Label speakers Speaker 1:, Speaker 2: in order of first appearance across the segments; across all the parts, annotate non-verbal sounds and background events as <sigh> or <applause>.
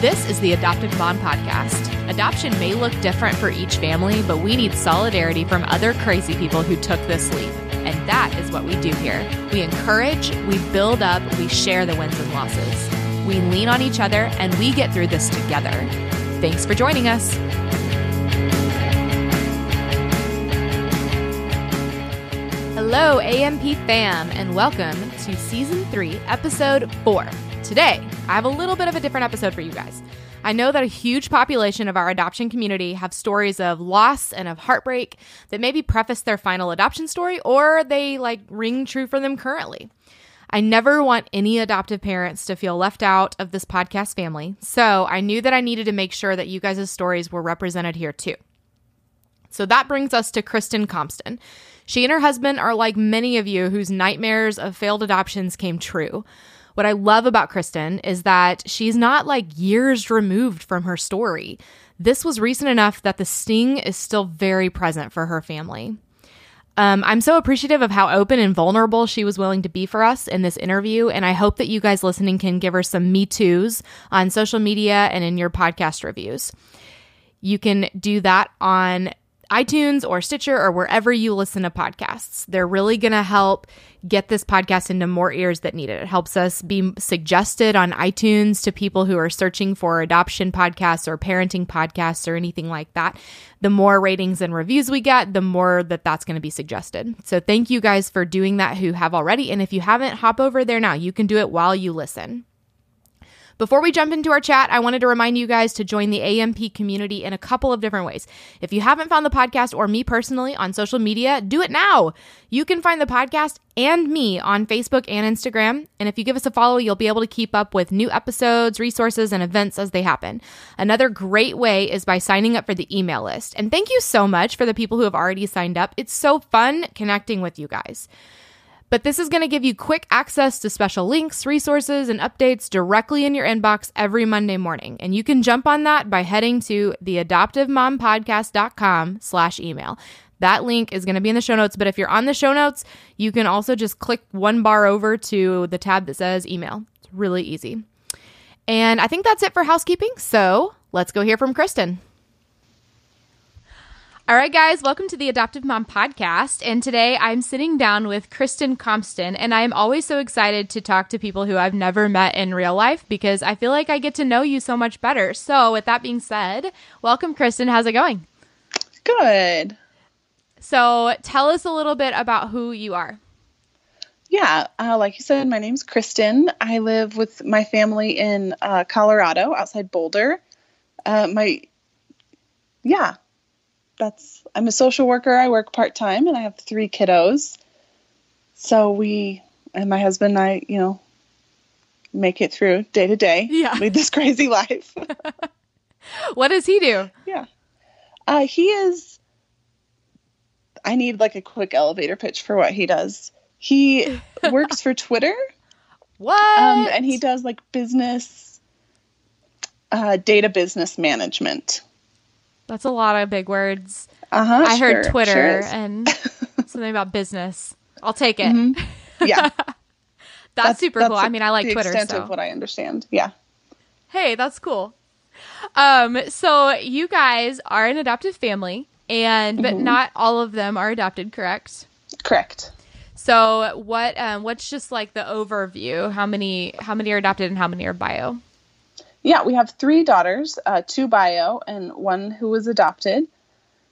Speaker 1: This is the Adoptive Mom Podcast. Adoption may look different for each family, but we need solidarity from other crazy people who took this leap. And that is what we do here. We encourage, we build up, we share the wins and losses. We lean on each other, and we get through this together. Thanks for joining us. Hello, AMP fam, and welcome to season three, episode four. Today, I have a little bit of a different episode for you guys. I know that a huge population of our adoption community have stories of loss and of heartbreak that maybe preface their final adoption story or they like ring true for them currently. I never want any adoptive parents to feel left out of this podcast family, so I knew that I needed to make sure that you guys' stories were represented here too. So that brings us to Kristen Compston. She and her husband are like many of you whose nightmares of failed adoptions came true. What I love about Kristen is that she's not like years removed from her story. This was recent enough that the sting is still very present for her family. Um, I'm so appreciative of how open and vulnerable she was willing to be for us in this interview, and I hope that you guys listening can give her some Me Too's on social media and in your podcast reviews. You can do that on iTunes or Stitcher or wherever you listen to podcasts. They're really going to help get this podcast into more ears that need it. It helps us be suggested on iTunes to people who are searching for adoption podcasts or parenting podcasts or anything like that. The more ratings and reviews we get, the more that that's going to be suggested. So thank you guys for doing that who have already. And if you haven't, hop over there now. You can do it while you listen. Before we jump into our chat, I wanted to remind you guys to join the AMP community in a couple of different ways. If you haven't found the podcast or me personally on social media, do it now. You can find the podcast and me on Facebook and Instagram. And if you give us a follow, you'll be able to keep up with new episodes, resources, and events as they happen. Another great way is by signing up for the email list. And thank you so much for the people who have already signed up. It's so fun connecting with you guys. But this is going to give you quick access to special links, resources, and updates directly in your inbox every Monday morning. And you can jump on that by heading to theadoptivemompodcast.com slash email. That link is going to be in the show notes, but if you're on the show notes, you can also just click one bar over to the tab that says email. It's really easy. And I think that's it for housekeeping. So let's go hear from Kristen. All right, guys, welcome to the Adoptive Mom Podcast. And today I'm sitting down with Kristen Compston, and I'm always so excited to talk to people who I've never met in real life because I feel like I get to know you so much better. So, with that being said, welcome, Kristen. How's it going?
Speaker 2: Good.
Speaker 1: So, tell us a little bit about who you are.
Speaker 2: Yeah, uh, like you said, my name's Kristen. I live with my family in uh, Colorado, outside Boulder. Uh, my, yeah, that's I'm a social worker. I work part time, and I have three kiddos. So we and my husband and I, you know, make it through day to day.
Speaker 1: Yeah,
Speaker 2: lead this crazy <laughs> life. <laughs>
Speaker 1: what does he do?
Speaker 2: Yeah, uh, he is. I need like a quick elevator pitch for what he does. He <laughs> works for Twitter.
Speaker 1: What?
Speaker 2: Um, and he does like business, uh, data business management.
Speaker 1: That's a lot of big words.
Speaker 2: Uh huh.
Speaker 1: I heard Twitter sure and <laughs> something about business. I'll take it.
Speaker 2: Mm-hmm. Yeah. <laughs>
Speaker 1: that's, that's, super that's cool. I mean, I like
Speaker 2: the
Speaker 1: Twitter.
Speaker 2: Extent
Speaker 1: so.
Speaker 2: of what I understand. Yeah.
Speaker 1: Hey, that's cool. Um, so you guys are an adoptive family, and but mm-hmm. not all of them are adopted, correct?
Speaker 2: Correct.
Speaker 1: So what? Um, what's just like the overview? How many? How many are adopted, and how many are bio?
Speaker 2: Yeah, we have three daughters, uh, two bio and one who was adopted.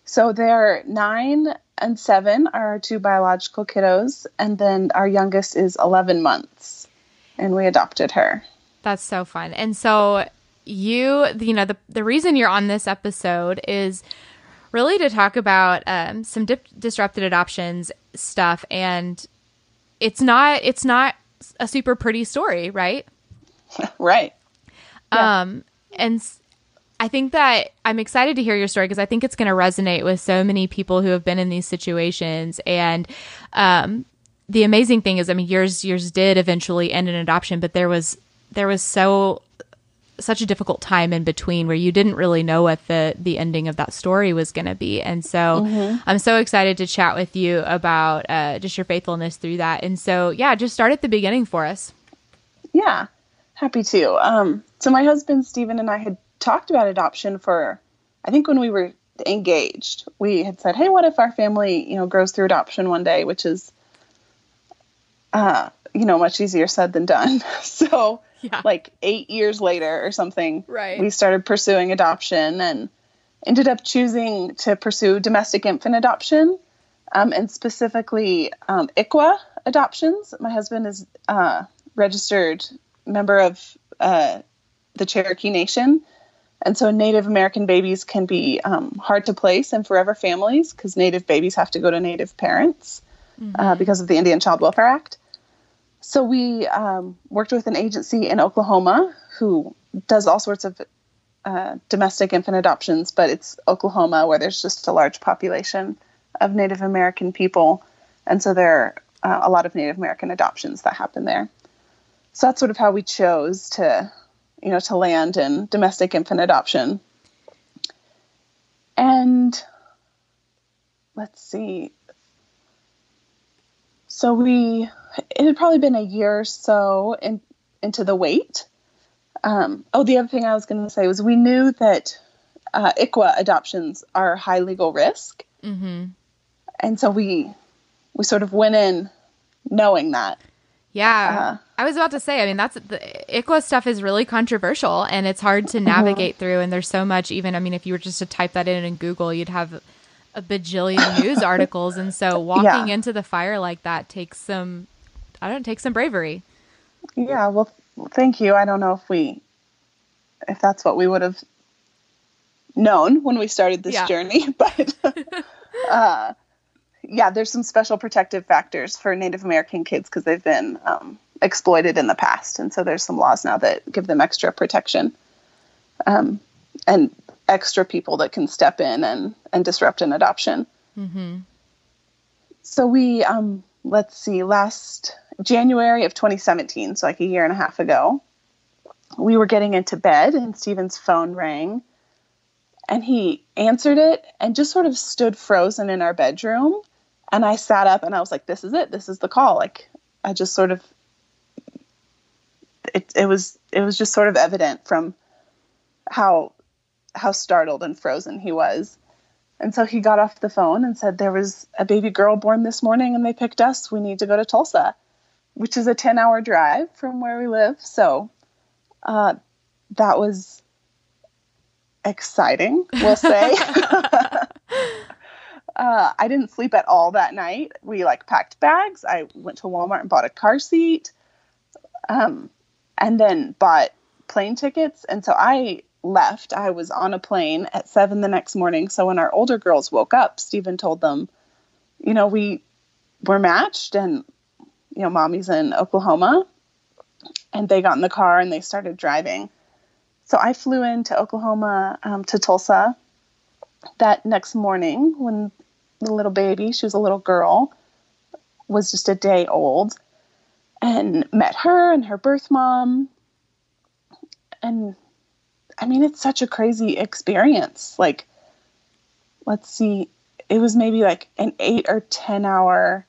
Speaker 2: So they're nine and seven are our two biological kiddos, and then our youngest is 11 months, and we adopted her.
Speaker 1: That's so fun. And so you, you know, the the reason you're on this episode is really to talk about um, some dip- disrupted adoptions stuff, and it's not it's not a super pretty story, right? <laughs>
Speaker 2: right.
Speaker 1: Yeah. Um, and I think that I'm excited to hear your story because I think it's going to resonate with so many people who have been in these situations. And um, the amazing thing is, I mean, yours yours did eventually end in adoption, but there was there was so such a difficult time in between where you didn't really know what the the ending of that story was going to be and so mm-hmm. i'm so excited to chat with you about uh, just your faithfulness through that and so yeah just start at the beginning for us
Speaker 2: yeah happy to um so my husband Stephen and I had talked about adoption for, I think when we were engaged, we had said, "Hey, what if our family, you know, grows through adoption one day?" Which is, uh, you know, much easier said than done. <laughs> so,
Speaker 1: Yeah.
Speaker 2: like eight years later or something,
Speaker 1: Right.
Speaker 2: we started pursuing adoption and ended up choosing to pursue domestic infant adoption, um, and specifically um, ICWA adoptions. My husband is uh, registered member of uh, the Cherokee Nation. And so Native American babies can be um, hard to place in forever families because Native babies have to go to Native parents uh, because of the Indian Child Welfare Act. So we um, worked with an agency in Oklahoma who does all sorts of uh, domestic infant adoptions, but it's Oklahoma where there's just a large population of Native American people. And so there are uh, a lot of Native American adoptions that happen there. So that's sort of how we chose to, you know, to land in domestic infant adoption. And let's see. So we, it had probably been a year or so in, into the wait. Um, oh, the other thing I was going to say was we knew that uh, ICWA adoptions are high legal risk,
Speaker 1: Mm-hmm.
Speaker 2: and so we we sort of went in knowing that.
Speaker 1: Yeah.
Speaker 2: Uh,
Speaker 1: I was about to say, I mean, that's the ICWA stuff is really controversial and it's hard
Speaker 2: Mm-hmm.
Speaker 1: to navigate through. And there's so much, even, I mean, if you were just to type that in in Google, you'd have a bajillion <laughs> news articles. And so walking
Speaker 2: Yeah.
Speaker 1: into the fire like that takes some, I don't know, takes some bravery.
Speaker 2: Yeah, well, thank you. I don't know if we, if that's what we would have known when we started this
Speaker 1: Yeah.
Speaker 2: journey, <laughs> but <laughs> uh, yeah, there's some special protective factors for Native American kids because they've been um, exploited in the past, and so there's some laws now that give them extra protection, um, and extra people that can step in and and disrupt an adoption.
Speaker 1: Mm-hmm.
Speaker 2: So we, um, let's see, last January of 2017, so like a year and a half ago, we were getting into bed and Stephen's phone rang and he answered it and just sort of stood frozen in our bedroom. And I sat up and I was like, this is it. This is the call. Like, I just sort of, it, it was, it was just sort of evident from how, how startled and frozen he was. And so he got off the phone and said, There was a baby girl born this morning and they picked us. We need to go to Tulsa, which is a 10 hour drive from where we live. So uh, that was exciting, we'll say. <laughs> uh, I didn't sleep at all that night. We like packed bags. I went to Walmart and bought a car seat um, and then bought plane tickets. And so I left. I was on a plane at seven the next morning. So when our older girls woke up, Stephen told them, you know, we were matched and, you know, mommy's in Oklahoma. And they got in the car and they started driving. So I flew into Oklahoma um, to Tulsa that next morning when the little baby, she was a little girl, was just a day old, and met her and her birth mom. And I mean, it's such a crazy experience. Like, let's see, it was maybe like an eight or 10 hour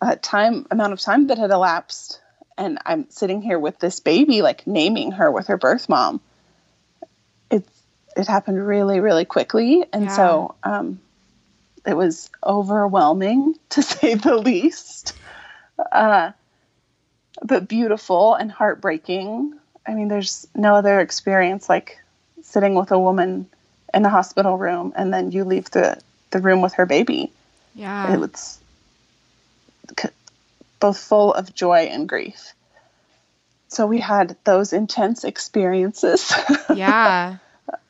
Speaker 2: uh, time amount of time that had elapsed. And I'm sitting here with this baby, like naming her with her birth mom. It's, it happened really, really quickly. And
Speaker 1: Yeah.
Speaker 2: so, um, it was overwhelming <laughs> to say the least. Uh, but beautiful and heartbreaking. I mean, there's no other experience like sitting with a woman in the hospital room and then you leave the, the room with her baby.
Speaker 1: Yeah.
Speaker 2: It was both full of joy and grief. So we had those intense experiences. <laughs>
Speaker 1: yeah.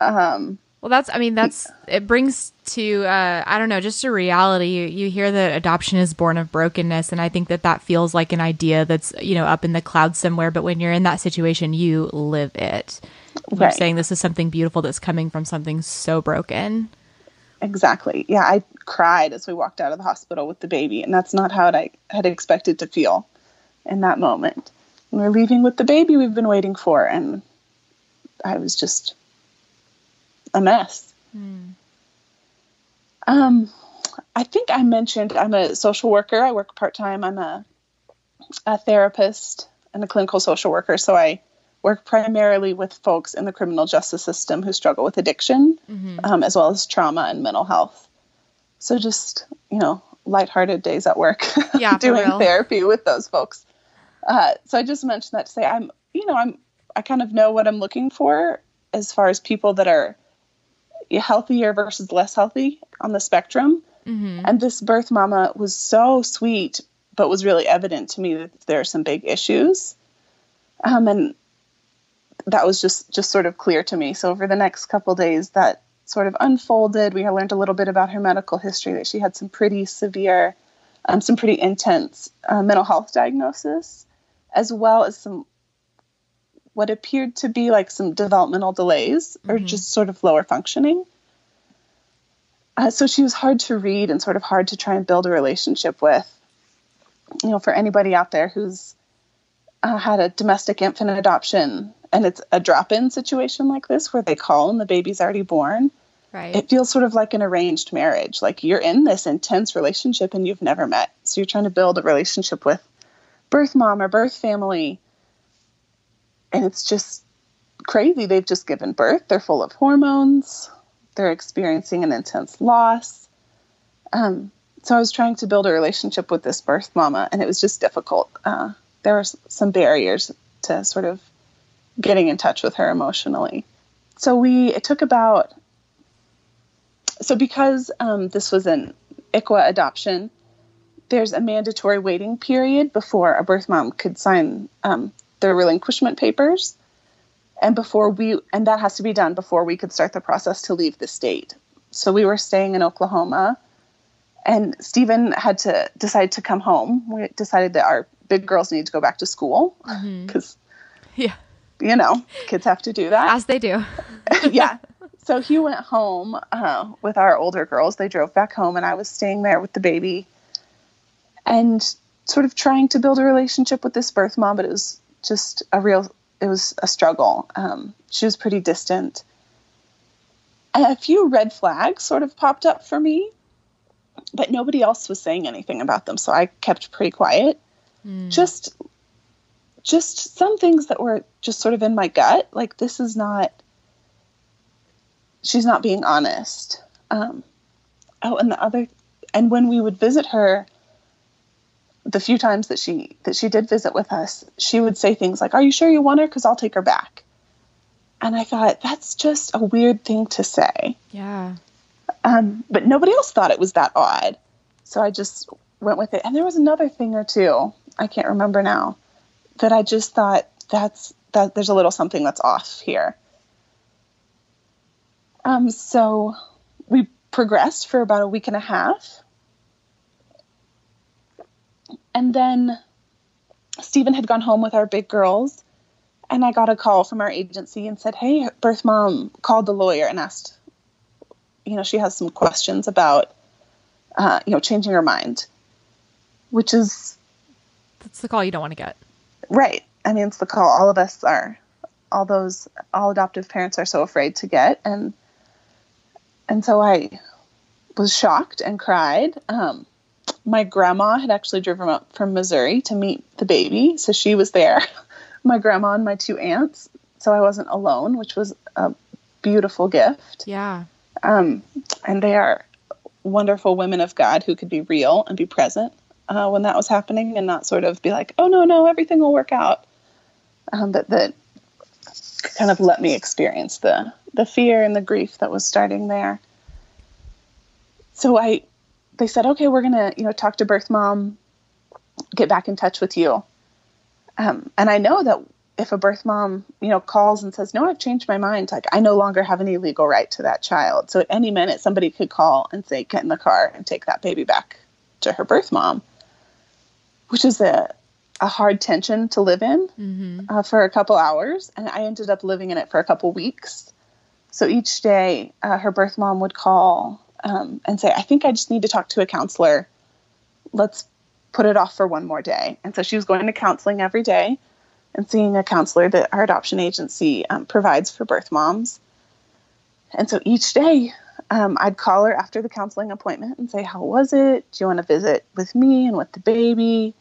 Speaker 2: um,
Speaker 1: Well, that's, I mean, that's, it brings to, uh, I don't know, just a reality. You, you hear that adoption is born of brokenness. And I think that that feels like an idea that's, you know, up in the clouds somewhere. But when you're in that situation, you live it. You're saying this is something beautiful that's coming from something so broken.
Speaker 2: Exactly. Yeah, I cried as we walked out of the hospital with the baby, and that's not how I had expected to feel in that moment. And we're leaving with the baby we've been waiting for, and I was just a mess. Um, I think I mentioned I'm a social worker. I work part time. I'm a a therapist and a clinical social worker. So I work primarily with folks in the criminal justice system who struggle with addiction, mm-hmm. um, as well as trauma and mental health. So just you know, lighthearted days at work, <laughs> yeah, doing therapy with those folks. Uh, so I just mentioned that to say I'm, you know, I'm, I kind of know what I'm looking for as far as people that are healthier versus less healthy on the spectrum. Mm-hmm. And this birth mama was so sweet, but was really evident to me that there are some big issues. Um, and that was just just sort of clear to me. So over the next couple days, that sort of unfolded. We learned a little bit about her medical history that she had some pretty severe, um, some pretty intense uh, mental health diagnosis, as well as some what appeared to be like some developmental delays or mm-hmm. just sort of lower functioning. Uh, so she was hard to read and sort of hard to try and build a relationship with. You know, for anybody out there who's uh, had a domestic infant adoption and it's a drop in situation like this where they call and the baby's already born, right. it feels sort of like an arranged marriage. Like you're in this intense relationship and you've never met. So you're trying to build a relationship with birth mom or birth family. And it's just crazy. They've just given birth, they're full of hormones, they're experiencing an intense loss. Um, so I was trying to build a relationship with this birth mama, and it was just difficult. Uh, there were some barriers to sort of getting in touch with her emotionally. So we it took about so because um, this was an ICWA adoption, there's a mandatory waiting period before a birth mom could sign um, the relinquishment papers, and before we and that has to be done before we could start the process to leave the state. So we were staying in Oklahoma, and Stephen had to decide to come home. We decided that our big girls need to go back to school because, mm-hmm. <laughs> yeah, you know, kids have to do that
Speaker 1: as they do. <laughs>
Speaker 2: yeah. <laughs> So he went home uh, with our older girls. They drove back home, and I was staying there with the baby, and sort of trying to build a relationship with this birth mom. But it was just a real, it was a struggle. Um, she was pretty distant. A few red flags sort of popped up for me, but nobody else was saying anything about them, so I kept pretty quiet. Mm. Just just some things that were just sort of in my gut like this is not she's not being honest um, oh and the other and when we would visit her the few times that she that she did visit with us she would say things like are you sure you want her? Because i'll take her back. And i thought that's just a weird thing to say.
Speaker 1: Yeah.
Speaker 2: Um, but nobody else thought it was that odd. So i just went with it. And there was another thing or two i can't remember now that I just thought that's that there's a little something that's off here. Um, so we progressed for about a week and a half. And then Stephen had gone home with our big girls, and I got a call from our agency and said, Hey, birth mom called the lawyer and asked, you know, she has some questions about, uh, you know, changing her mind, which is.
Speaker 1: That's the call you don't want to get.
Speaker 2: Right. I mean, it's the call all of us are, all those, all adoptive parents are so afraid to get. And, and so I was shocked and cried. Um, my grandma had actually driven up from Missouri to meet the baby. So she was there, <laughs> my grandma and my two aunts. So I wasn't alone, which was a beautiful gift.
Speaker 1: Yeah.
Speaker 2: Um, and they are wonderful women of God who could be real and be present uh, when that was happening and not sort of be like, oh, no, no, everything will work out. Um, but that kind of let me experience the, the fear and the grief that was starting there. So I, they said, okay, we're going to, you know, talk to birth mom, get back in touch with you. Um, and I know that if a birth mom, you know, calls and says, "No, I've changed my mind," like I no longer have any legal right to that child. So at any minute, somebody could call and say, "Get in the car and take that baby back to her birth mom." which is a, a hard tension to live in mm-hmm. uh, for a couple hours. And I ended up living in it for a couple weeks. So each day, uh, her birth mom would call um, and say, I think I just need to talk to a counselor. Let's put it off for one more day. And so she was going to counseling every day and seeing a counselor that our adoption agency um, provides for birth moms. And so each day, um, I'd call her after the counseling appointment and say, How was it? Do you want to visit with me and with the baby?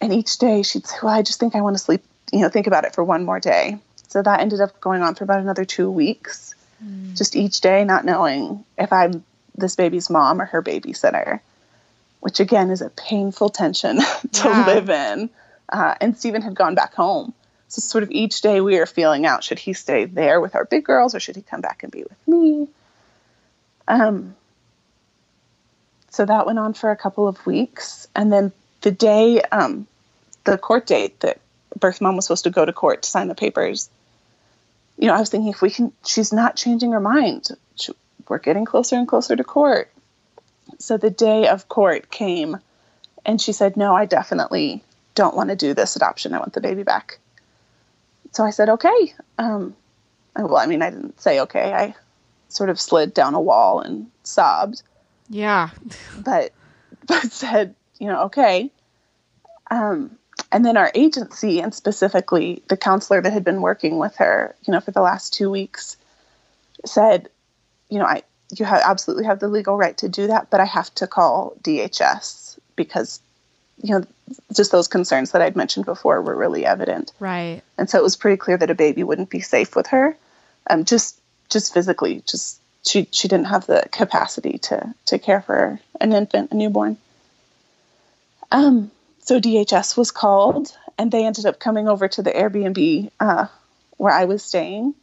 Speaker 2: And each day she'd say, Well, I just think I want to sleep you know, think about it for one more day. So that ended up going on for about another two weeks, mm. just each day not knowing if I'm this baby's mom or her babysitter, which again is a painful tension <laughs> to yeah. live in. Uh, and Stephen had gone back home. So, sort of each day we were feeling out should he stay there with our big girls or should he come back and be with me? Um, so that went on for a couple of weeks. And then the day, um, the court date that birth mom was supposed to go to court to sign the papers, you know, I was thinking if we can, she's not changing her mind. We're getting closer and closer to court. So the day of court came and she said, No, I definitely don't want to do this adoption. I want the baby back. So I said, Okay. Um, well, I mean, I didn't say okay. I sort of slid down a wall and sobbed.
Speaker 1: Yeah.
Speaker 2: but <laughs> but said, you know, okay. Um, and then our agency and specifically the counselor that had been working with her, you know, for the last two weeks, said, you know, I you have absolutely have the legal right to do that, but I have to call DHS because you know just those concerns that I'd mentioned before were really evident.
Speaker 1: Right.
Speaker 2: And so it was pretty clear that a baby wouldn't be safe with her, um, just just physically, just she she didn't have the capacity to to care for an infant, a newborn. Um, so DHS was called, and they ended up coming over to the Airbnb uh, where I was staying.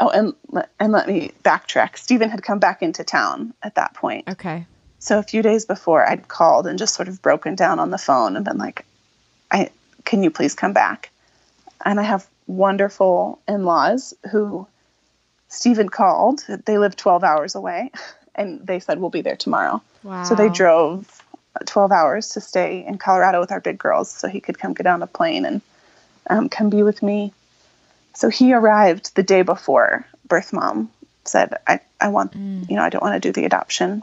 Speaker 2: Oh, and and let me backtrack. Stephen had come back into town at that point.
Speaker 1: Okay.
Speaker 2: So a few days before, I'd called and just sort of broken down on the phone and been like, "I can you please come back?" And I have wonderful in-laws who Stephen called. They live 12 hours away, <laughs> and they said, We'll be there tomorrow.
Speaker 1: Wow.
Speaker 2: So they drove 12 hours to stay in Colorado with our big girls so he could come get on a plane and um, come be with me. So he arrived the day before birth mom said, I, I want, mm. you know, I don't want to do the adoption,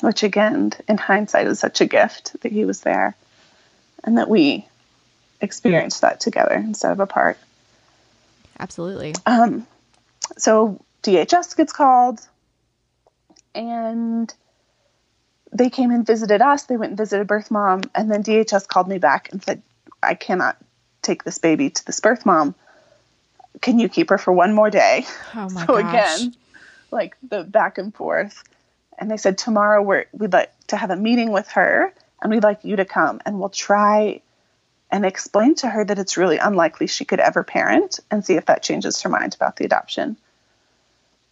Speaker 2: which again, in hindsight, is such a gift that he was there and that we experienced that together instead of apart.
Speaker 1: Absolutely.
Speaker 2: Um, so DHS gets called, and they came and visited us. They went and visited birth mom, and then DHS called me back and said, "I cannot take this baby to this birth mom. Can you keep her for one more day?"
Speaker 1: Oh my <laughs>
Speaker 2: so
Speaker 1: gosh.
Speaker 2: again, like the back and forth, and they said tomorrow we're, we'd like to have a meeting with her, and we'd like you to come, and we'll try and explain to her that it's really unlikely she could ever parent and see if that changes her mind about the adoption.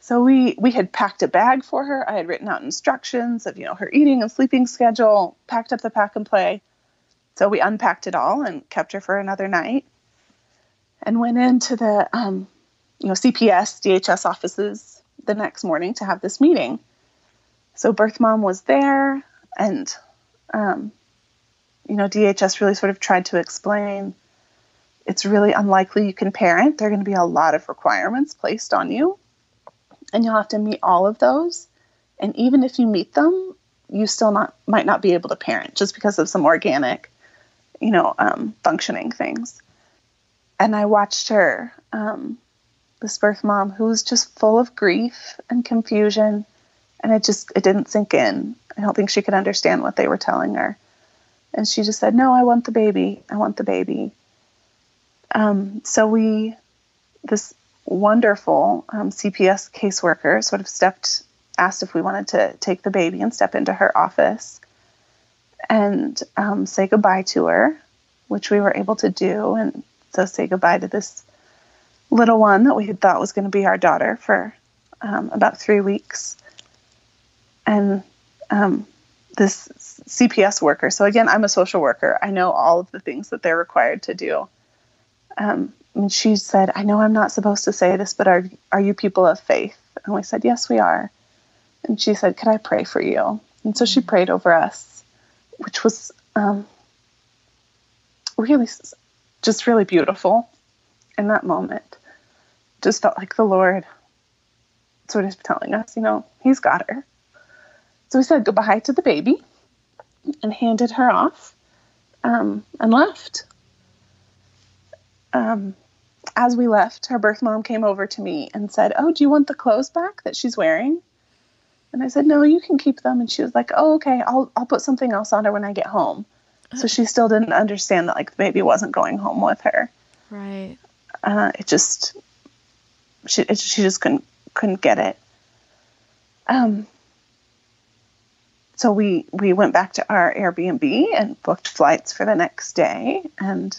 Speaker 2: So we we had packed a bag for her. I had written out instructions of you know her eating and sleeping schedule, packed up the pack and play. So we unpacked it all and kept her for another night, and went into the um, you know CPS DHS offices the next morning to have this meeting. So birth mom was there, and um, you know, DHS really sort of tried to explain it's really unlikely you can parent. There are going to be a lot of requirements placed on you, and you'll have to meet all of those. And even if you meet them, you still not might not be able to parent just because of some organic, you know, um, functioning things. And I watched her, um, this birth mom, who was just full of grief and confusion, and it just it didn't sink in. I don't think she could understand what they were telling her. And she just said, No, I want the baby. I want the baby. Um, so we, this wonderful um, CPS caseworker, sort of stepped, asked if we wanted to take the baby and step into her office and um, say goodbye to her, which we were able to do. And so say goodbye to this little one that we had thought was going to be our daughter for um, about three weeks. And um, this CPS worker. So again, I'm a social worker. I know all of the things that they're required to do. Um, and she said, "I know I'm not supposed to say this, but are are you people of faith?" And we said, "Yes, we are." And she said, "Could I pray for you?" And so she mm-hmm. prayed over us, which was um, really just really beautiful in that moment. Just felt like the Lord sort of telling us, you know, He's got her. So we said goodbye to the baby and handed her off um, and left. Um, as we left, her birth mom came over to me and said, Oh, do you want the clothes back that she's wearing? And I said, No, you can keep them. And she was like, Oh, okay, I'll, I'll put something else on her when I get home. So she still didn't understand that like the baby wasn't going home with her.
Speaker 1: Right.
Speaker 2: Uh, it just she it, she just couldn't couldn't get it. Um. So we we went back to our Airbnb and booked flights for the next day and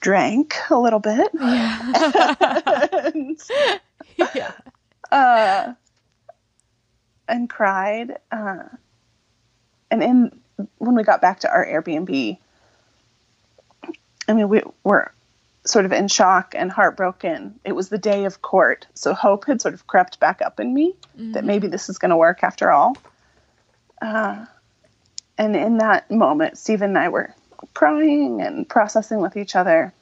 Speaker 2: drank a little bit.
Speaker 1: Yeah. <laughs> <laughs>
Speaker 2: and,
Speaker 1: yeah.
Speaker 2: uh, and cried. Uh, and in when we got back to our Airbnb, I mean, we were sort of in shock and heartbroken. It was the day of court, so hope had sort of crept back up in me that maybe this is going to work after all. Uh, and in that moment, Stephen and I were crying and processing with each other.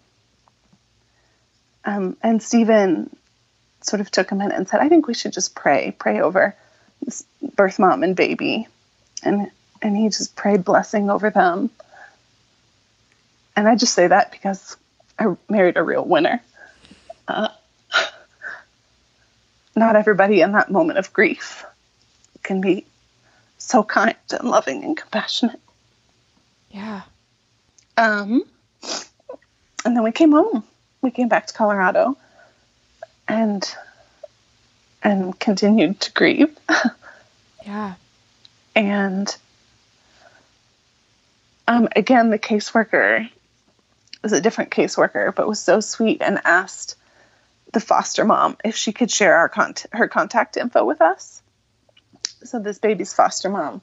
Speaker 2: Um, and Stephen sort of took a minute and said, I think we should just pray, pray over this birth mom and baby. And, and he just prayed blessing over them. And I just say that because I married a real winner. Uh, <laughs> not everybody in that moment of grief can be so kind and loving and compassionate.
Speaker 1: Yeah.
Speaker 2: Um, and then we came home. We came back to Colorado, and and continued to grieve.
Speaker 1: Yeah.
Speaker 2: and um, again, the caseworker was a different caseworker, but was so sweet and asked the foster mom if she could share our cont- her contact info with us. So this baby's foster mom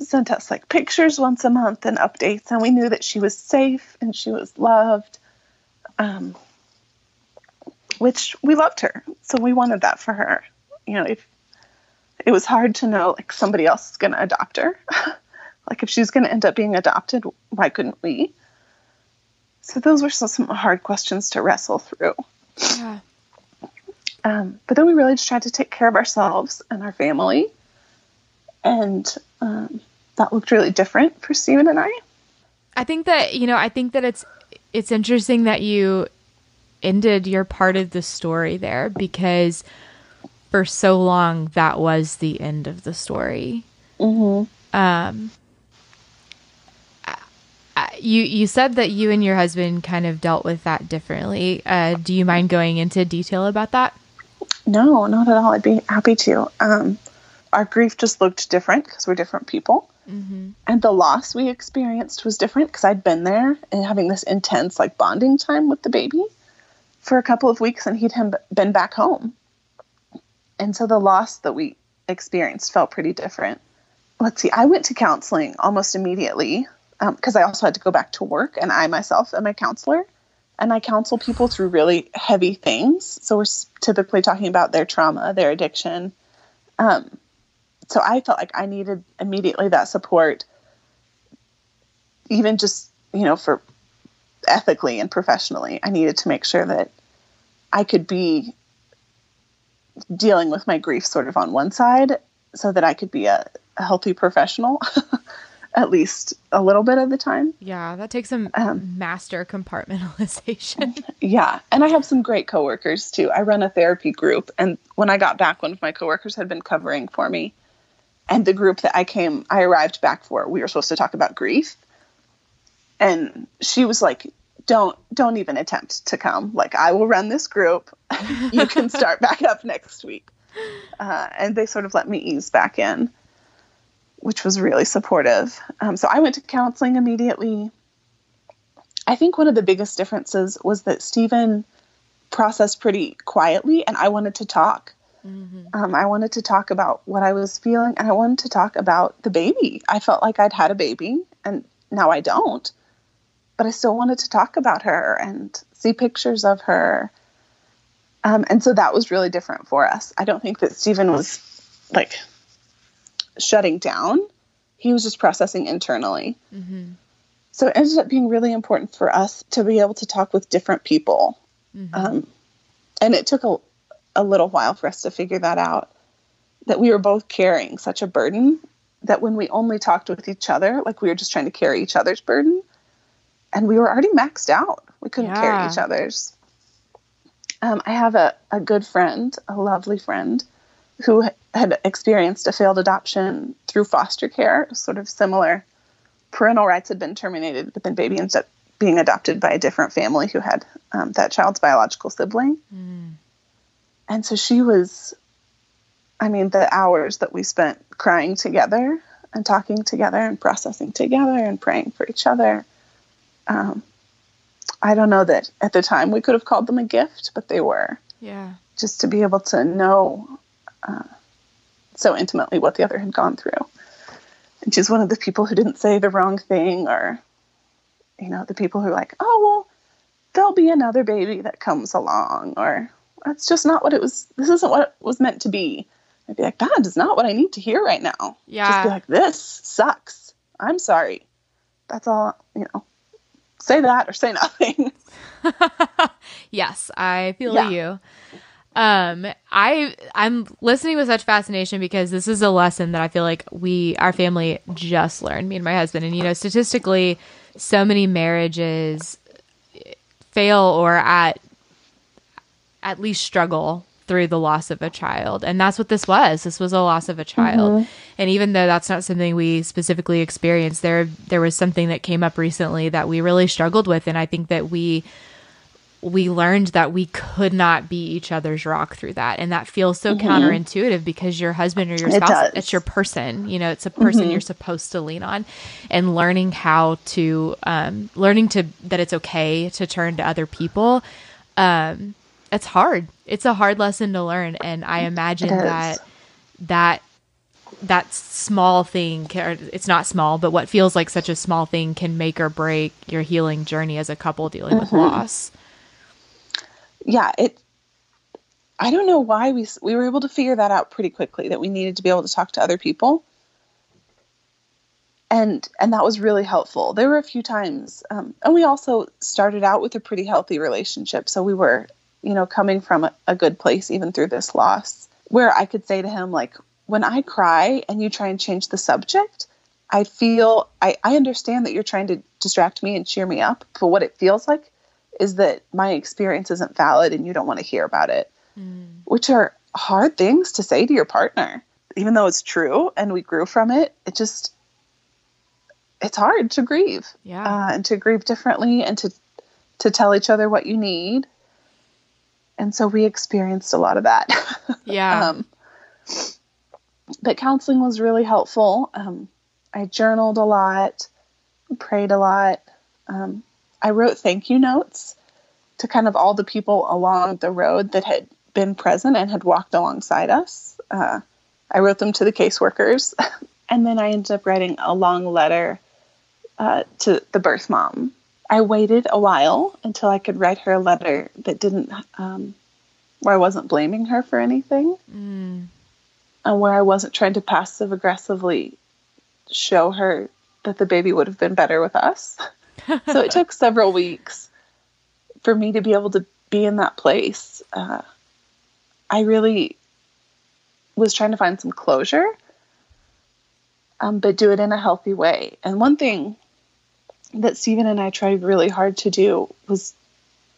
Speaker 2: sent us like pictures once a month and updates, and we knew that she was safe and she was loved. Um, which we loved her, so we wanted that for her. You know, if it was hard to know like somebody else is going to adopt her, <laughs> like if she's going to end up being adopted, why couldn't we? So those were some, some hard questions to wrestle through.
Speaker 1: Yeah.
Speaker 2: Um, but then we really just tried to take care of ourselves and our family. And um, that looked really different for Stephen and I.
Speaker 1: I think that, you know, I think that it's it's interesting that you ended your part of the story there because for so long that was the end of the story.
Speaker 2: Mm-hmm.
Speaker 1: Um you you said that you and your husband kind of dealt with that differently. Uh, do you mind going into detail about that?
Speaker 2: No, not at all. I'd be happy to. Um, our grief just looked different because we're different people.
Speaker 1: Mm-hmm.
Speaker 2: And the loss we experienced was different because I'd been there and having this intense like bonding time with the baby for a couple of weeks, and he'd been back home. And so the loss that we experienced felt pretty different. Let's see, I went to counseling almost immediately because I also had to go back to work, and I myself am a counselor. And I counsel people through really heavy things. So we're typically talking about their trauma, their addiction. Um, so I felt like I needed immediately that support, even just, you know, for ethically and professionally. I needed to make sure that I could be dealing with my grief sort of on one side so that I could be a, a healthy professional <laughs> at least a little bit of the time.
Speaker 1: Yeah, that takes some
Speaker 2: Um,
Speaker 1: master compartmentalization. <laughs>
Speaker 2: Yeah, and I have some great coworkers too. I run a therapy group, and when I got back, one of my coworkers had been covering for me, and the group that I came, I arrived back for, we were supposed to talk about grief, and she was like, "Don't, don't even attempt to come. Like, I will run this group. <laughs> you can start <laughs> back up next week." Uh, and they sort of let me ease back in, which was really supportive. Um, so I went to counseling immediately. I think one of the biggest differences was that Stephen processed pretty quietly, and I wanted to talk. Um, I wanted to talk about what I was feeling, and I wanted to talk about the baby. I felt like I'd had a baby, and now I don't. But I still wanted to talk about her and see pictures of her. Um, and so that was really different for us. I don't think that Stephen was like shutting down, he was just processing internally.
Speaker 1: mm-hmm.
Speaker 2: So it ended up being really important for us to be able to talk with different people.
Speaker 1: Mm-hmm.
Speaker 2: Um, and it took a, a little while for us to figure that out that we were both carrying such a burden that when we only talked with each other, like we were just trying to carry each other's burden, and we were already maxed out. We couldn't
Speaker 1: Yeah.
Speaker 2: carry each other's. Um, I have a, a good friend, a lovely friend, who had experienced a failed adoption through foster care, sort of similar. Parental rights had been terminated, but then baby ended up being adopted by a different family who had um, that child's biological sibling. Mm. And so she was, I mean, the hours that we spent crying together and talking together and processing together and praying for each other. Um, I don't know that at the time we could have called them a gift, but they were.
Speaker 1: Yeah.
Speaker 2: Just to be able to know uh, so intimately what the other had gone through. And she's one of the people who didn't say the wrong thing or, you know, the people who are like, oh, well, there'll be another baby that comes along or that's just not what it was. This isn't what it was meant to be. I'd be like, that is not what I need to hear right now.
Speaker 1: Yeah.
Speaker 2: Just be like, this sucks. I'm sorry. That's all, you know, say that or say <laughs> nothing. <laughs>
Speaker 1: yes, I feel yeah. you. Um, I I'm listening with such fascination because this is a lesson that I feel like we our family just learned, me and my husband. And you know, statistically, so many marriages fail or at at least struggle through the loss of a child. And that's what this was. This was a loss of a child. Mm-hmm. And even though that's not something we specifically experienced, there there was something that came up recently that we really struggled with and I think that we we learned that we could not be each other's rock through that and that feels so mm-hmm. counterintuitive because your husband or your spouse it it's your person you know it's a person mm-hmm. you're supposed to lean on and learning how to um, learning to that it's okay to turn to other people um, it's hard. It's a hard lesson to learn, and I imagine that that that small thing it's not small but what feels like such a small thing can make or break your healing journey as a couple dealing mm-hmm. with loss
Speaker 2: yeah it i don't know why we we were able to figure that out pretty quickly that we needed to be able to talk to other people and and that was really helpful there were a few times um, and we also started out with a pretty healthy relationship so we were you know, coming from a, a good place even through this loss, where I could say to him, like, when I cry and you try and change the subject, I feel I, I understand that you're trying to distract me and cheer me up, but what it feels like is that my experience isn't valid and you don't want to hear about it, mm. which are hard things to say to your partner. Even though it's true and we grew from it, it just it's hard to grieve,
Speaker 1: yeah,
Speaker 2: uh, and to grieve differently and to to tell each other what you need and so we experienced a lot of that. <laughs>
Speaker 1: Yeah. um,
Speaker 2: but counseling was really helpful. Um, I journaled a lot, prayed a lot. Um, I wrote thank you notes to kind of all the people along the road that had been present and had walked alongside us. Uh, I wrote them to the caseworkers, <laughs> and then I ended up writing a long letter uh, to the birth mom I waited a while until I could write her a letter that didn't, um, where I wasn't blaming her for anything, mm. and where I wasn't trying to passive aggressively show her that the baby would have been better with us. so it took <laughs> several weeks for me to be able to be in that place. Uh, I really was trying to find some closure, um, but do it in a healthy way. And one thing that Stephen and I tried really hard to do was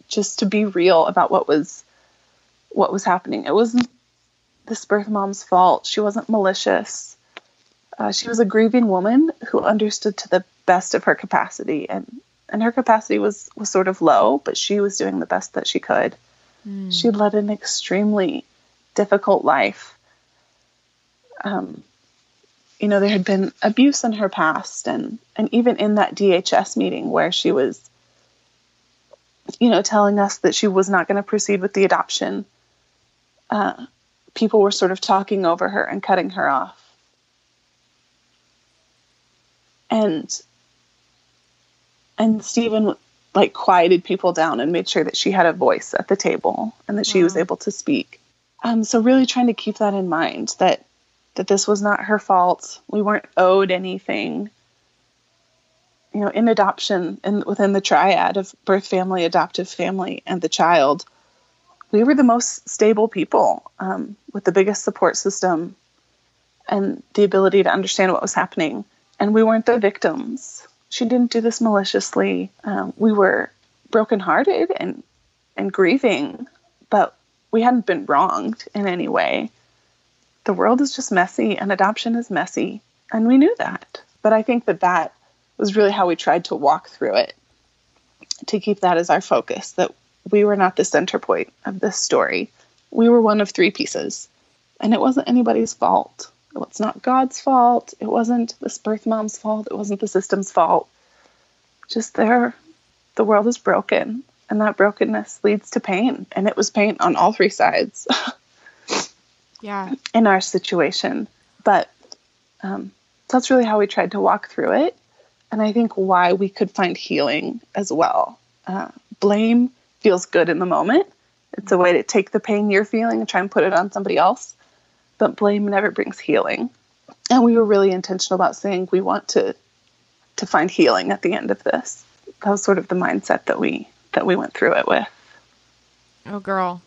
Speaker 2: just to be real about what was what was happening. It wasn't this birth mom's fault. She wasn't malicious. Uh, she was a grieving woman who understood to the best of her capacity, and and her capacity was was sort of low, but she was doing the best that she could. Mm. She led an extremely difficult life. Um, you know, there had been abuse in her past, and and even in that DHS meeting where she was, you know, telling us that she was not going to proceed with the adoption, uh, people were sort of talking over her and cutting her off, and and Stephen like quieted people down and made sure that she had a voice at the table and that she was able to speak. Um, so really trying to keep that in mind that that this was not her fault. We weren't owed anything. You know, in adoption and within the triad of birth family, adoptive family, and the child, we were the most stable people um, with the biggest support system and the ability to understand what was happening. And we weren't the victims. She didn't do this maliciously. Um, we were brokenhearted and and grieving, but we hadn't been wronged in any way the world is just messy and adoption is messy. And we knew that. But I think that that was really how we tried to walk through it. to keep that as our focus that we were not the center point of this story. We were one of three pieces, and it wasn't anybody's fault. It's not God's fault. It wasn't this birth mom's fault. It wasn't the system's fault. Just there, the world is broken, and that brokenness leads to pain. And it was pain on all three sides. <laughs>
Speaker 1: yeah.
Speaker 2: In our situation. But um, that's really how we tried to walk through it. And I think why we could find healing as well. Uh, blame feels good in the moment. It's a way to take the pain you're feeling and try and put it on somebody else. But blame never brings healing. And we were really intentional about saying we want to to find healing at the end of this. That was sort of the mindset that we that we went through it with.
Speaker 1: Oh girl.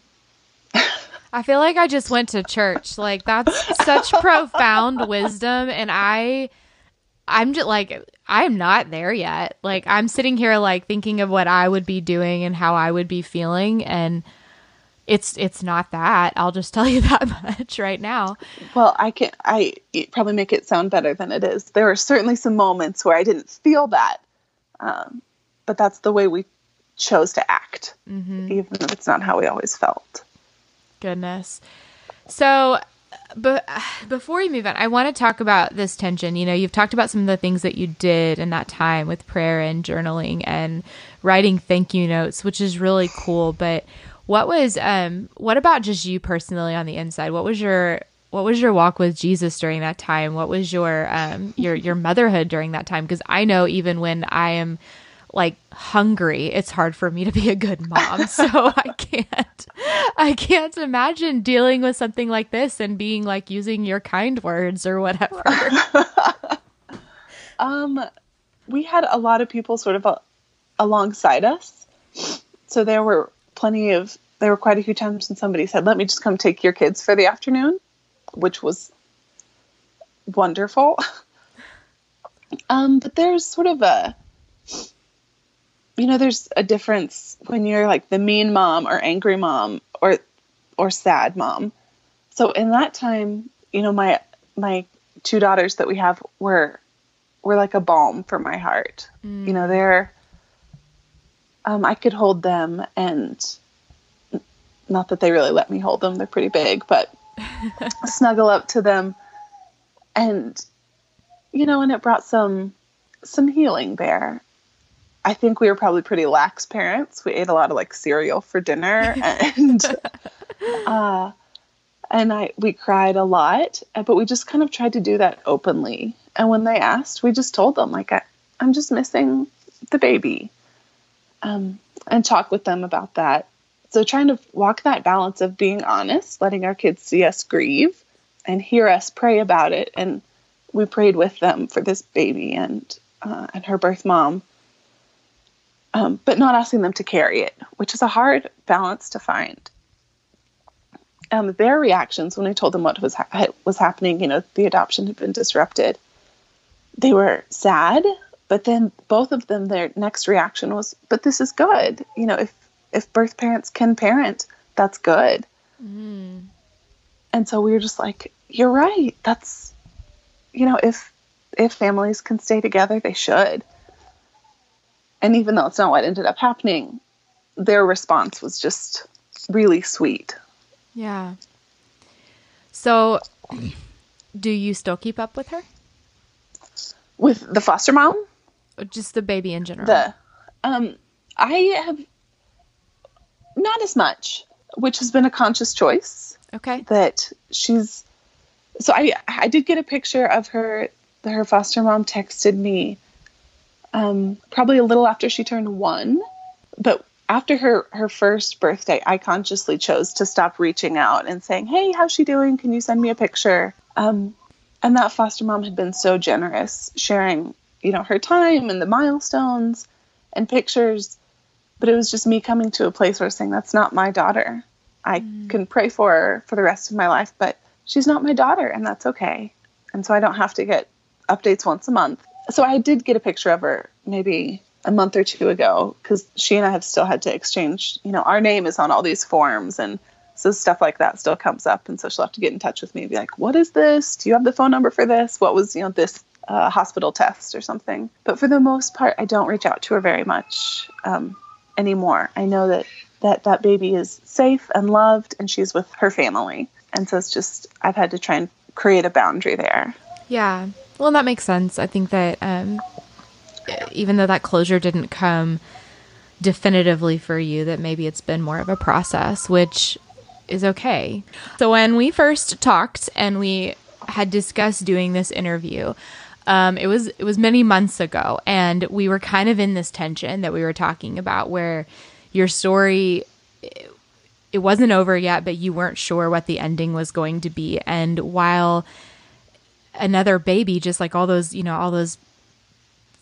Speaker 1: I feel like I just went to church. Like that's such profound wisdom and I I'm just like I'm not there yet. Like I'm sitting here like thinking of what I would be doing and how I would be feeling and it's it's not that. I'll just tell you <laughs> that much right now.
Speaker 2: Well, I can I probably make it sound better than it is. There are certainly some moments where I didn't feel that, um, but that's the way we chose to act, mm-hmm. even if it's not how we always felt.
Speaker 1: Goodness. So, but before we move on, I want to talk about this tension. You know, you've talked about some of the things that you did in that time with prayer and journaling and writing thank you notes, which is really cool. But what was um what about just you personally on the inside? What was your what was your walk with Jesus during that time? What was your um your your motherhood during that time? Because I know even when I am like hungry, it's hard for me to be a good mom. <laughs> So I can't I can't imagine dealing with something like this and being like using your kind words or whatever. <laughs>
Speaker 2: um we had a lot of people sort of uh, alongside us. So there were plenty of there were quite a few times when somebody said, "Let me just come take your kids for the afternoon," which was wonderful. <laughs> um, but there's sort of a you know, there's a difference when you're like the mean mom or angry mom or or sad mom. So in that time, you know, my my two daughters that we have were were like a balm for my heart. Mm. You know, they're um, I could hold them, and not that they really let me hold them; they're pretty big, but <laughs> snuggle up to them, and you know, and it brought some some healing there. I think we were probably pretty lax parents. We ate a lot of like cereal for dinner, <laughs> and uh, and I we cried a lot, but we just kind of tried to do that openly. And when they asked, we just told them like I, I'm just missing the baby um, and talk with them about that. So, trying to walk that balance of being honest, letting our kids see us grieve and hear us pray about it. And we prayed with them for this baby and uh, and her birth mom, um, but not asking them to carry it, which is a hard balance to find. Um, their reactions when I told them what was ha- was happening, you know, the adoption had been disrupted. They were sad, but then both of them their next reaction was but this is good you know if if birth parents can parent that's good mm. and so we were just like you're right that's you know if if families can stay together they should and even though it's not what ended up happening their response was just really sweet
Speaker 1: yeah so do you still keep up with her
Speaker 2: with the foster mom
Speaker 1: just the baby in general.
Speaker 2: The um, I have not as much, which has been a conscious choice.
Speaker 1: Okay.
Speaker 2: That she's so I I did get a picture of her. Her foster mom texted me, um, probably a little after she turned one, but after her her first birthday, I consciously chose to stop reaching out and saying, "Hey, how's she doing? Can you send me a picture?" Um, and that foster mom had been so generous, sharing you know her time and the milestones and pictures but it was just me coming to a place where I was saying that's not my daughter i mm. can pray for her for the rest of my life but she's not my daughter and that's okay and so i don't have to get updates once a month so i did get a picture of her maybe a month or two ago because she and i have still had to exchange you know our name is on all these forms and so stuff like that still comes up and so she'll have to get in touch with me and be like what is this do you have the phone number for this what was you know this uh, hospital test or something. But for the most part, I don't reach out to her very much. Um, anymore. I know that that that baby is safe and loved and she's with her family. And so it's just I've had to try and create a boundary there.
Speaker 1: Yeah. Well, that makes sense. I think that um, even though that closure didn't come definitively for you, that maybe it's been more of a process, which is okay. So when we first talked and we had discussed doing this interview, um, it was it was many months ago, and we were kind of in this tension that we were talking about, where your story it, it wasn't over yet, but you weren't sure what the ending was going to be, and while another baby, just like all those you know all those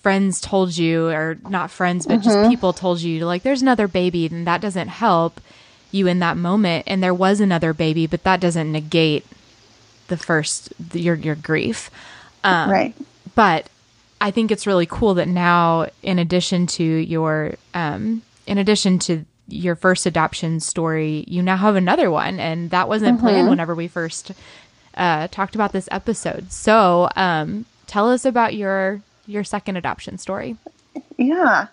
Speaker 1: friends told you, or not friends, but mm-hmm. just people told you, like there's another baby, and that doesn't help you in that moment, and there was another baby, but that doesn't negate the first your your grief.
Speaker 2: Um, right
Speaker 1: but I think it's really cool that now, in addition to your, um, in addition to your first adoption story, you now have another one, and that wasn't mm-hmm. planned whenever we first uh, talked about this episode. So, um, tell us about your your second adoption story.
Speaker 2: Yeah.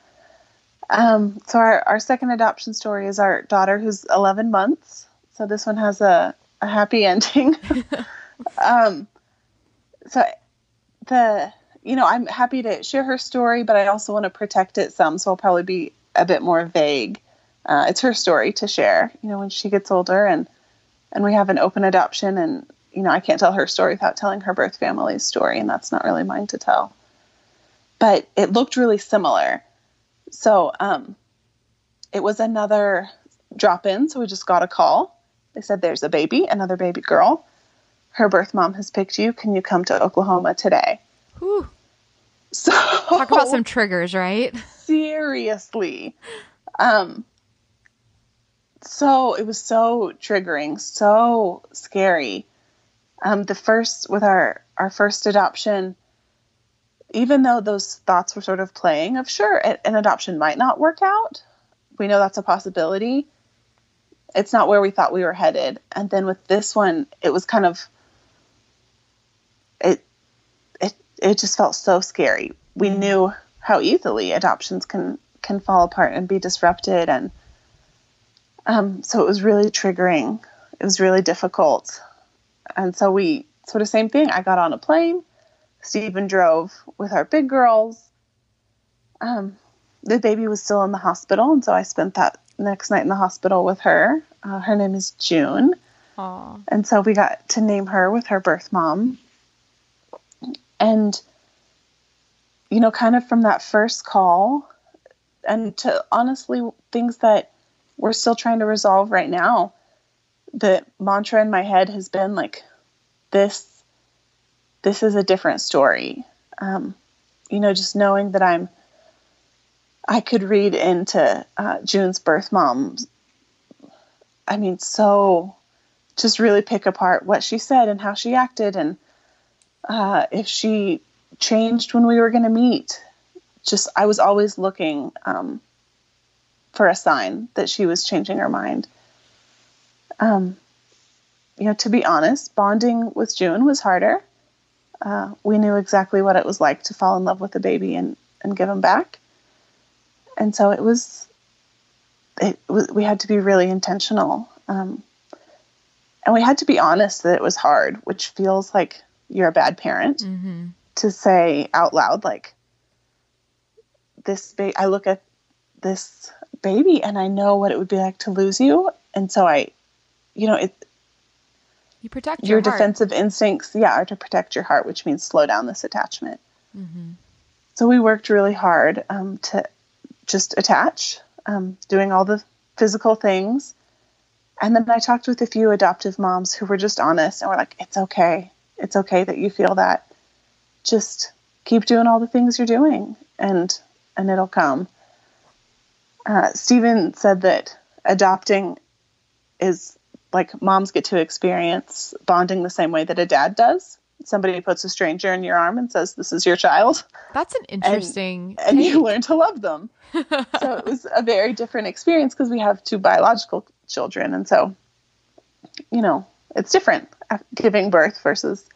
Speaker 2: Um, so our, our second adoption story is our daughter who's 11 months. So this one has a, a happy <laughs> ending. <laughs> um, so the you know i'm happy to share her story but i also want to protect it some so i'll probably be a bit more vague uh, it's her story to share you know when she gets older and and we have an open adoption and you know i can't tell her story without telling her birth family's story and that's not really mine to tell but it looked really similar so um it was another drop in so we just got a call they said there's a baby another baby girl her birth mom has picked you. Can you come to Oklahoma today?
Speaker 1: Whew. So talk about some triggers, right? <laughs>
Speaker 2: Seriously. Um so it was so triggering, so scary. Um the first with our our first adoption even though those thoughts were sort of playing of sure an adoption might not work out we know that's a possibility it's not where we thought we were headed and then with this one it was kind of it it it just felt so scary. We mm-hmm. knew how easily adoptions can can fall apart and be disrupted, and um, so it was really triggering. It was really difficult, and so we sort of same thing. I got on a plane. Stephen drove with our big girls. Um, the baby was still in the hospital, and so I spent that next night in the hospital with her. Uh, her name is June. Aww. And so we got to name her with her birth mom and you know kind of from that first call and to honestly things that we're still trying to resolve right now the mantra in my head has been like this this is a different story um, you know just knowing that i'm i could read into uh, june's birth mom i mean so just really pick apart what she said and how she acted and uh, if she changed when we were going to meet. Just, I was always looking um, for a sign that she was changing her mind. Um, you know, to be honest, bonding with June was harder. Uh, we knew exactly what it was like to fall in love with a baby and, and give him back. And so it was, it was, we had to be really intentional. Um, and we had to be honest that it was hard, which feels like you're a bad parent mm-hmm. to say out loud like this ba- I look at this baby and I know what it would be like to lose you and so I you know it
Speaker 1: you protect
Speaker 2: your,
Speaker 1: your
Speaker 2: defensive instincts yeah are to protect your heart which means slow down this attachment mm-hmm. so we worked really hard um, to just attach um, doing all the physical things and then I talked with a few adoptive moms who were just honest and were like, it's okay it's okay that you feel that. Just keep doing all the things you're doing, and and it'll come. Uh, Stephen said that adopting is like moms get to experience bonding the same way that a dad does. Somebody puts a stranger in your arm and says, "This is your child."
Speaker 1: That's an <laughs> interesting.
Speaker 2: And, and you learn to love them. so it was a very different experience because we have two biological children, and so you know it's different giving birth versus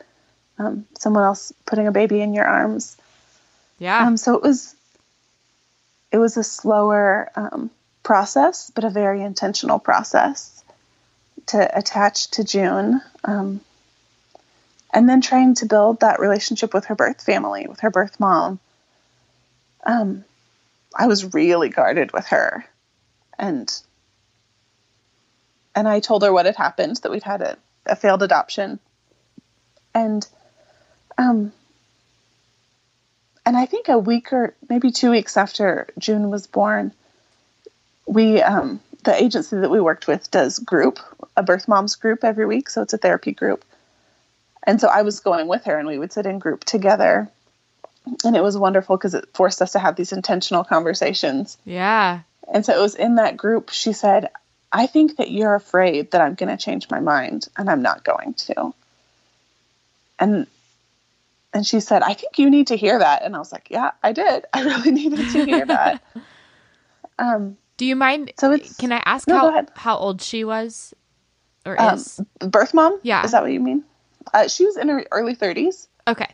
Speaker 2: um, someone else putting a baby in your arms.
Speaker 1: Yeah.
Speaker 2: Um, so it was it was a slower um, process, but a very intentional process to attach to June. Um, and then trying to build that relationship with her birth family, with her birth mom. Um, I was really guarded with her, and and I told her what had happened that we'd had a, a failed adoption, and um, and I think a week or maybe two weeks after June was born, we um, the agency that we worked with does group a birth moms group every week, so it's a therapy group and so I was going with her and we would sit in group together. And it was wonderful because it forced us to have these intentional conversations.
Speaker 1: Yeah.
Speaker 2: And so it was in that group, she said, I think that you're afraid that I'm going to change my mind and I'm not going to. And and she said, I think you need to hear that. And I was like, Yeah, I did. I really <laughs> needed to hear that. <laughs>
Speaker 1: um, Do you mind?
Speaker 2: So it's,
Speaker 1: can I ask no, how, how old she was or um, is?
Speaker 2: Birth mom?
Speaker 1: Yeah.
Speaker 2: Is that what you mean? Uh, she was in her early 30s.
Speaker 1: Okay.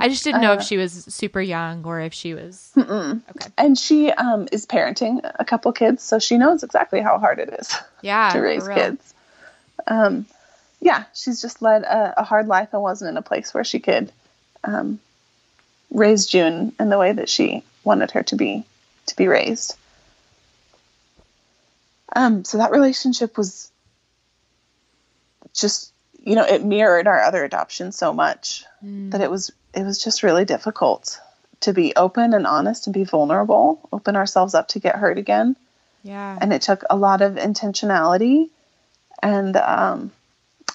Speaker 1: I just didn't know uh, if she was super young or if she was. Mm-mm.
Speaker 2: Okay. And she um, is parenting a couple kids, so she knows exactly how hard it is. <laughs>
Speaker 1: Yeah,
Speaker 2: to raise kids. Um, yeah, she's just led a, a, hard life and wasn't in a place where she could um, raise June in the way that she wanted her to be to be raised. Um, so that relationship was just you know, it mirrored our other adoption so much mm. that it was it was just really difficult to be open and honest and be vulnerable, open ourselves up to get hurt again.
Speaker 1: Yeah.
Speaker 2: And it took a lot of intentionality. And um,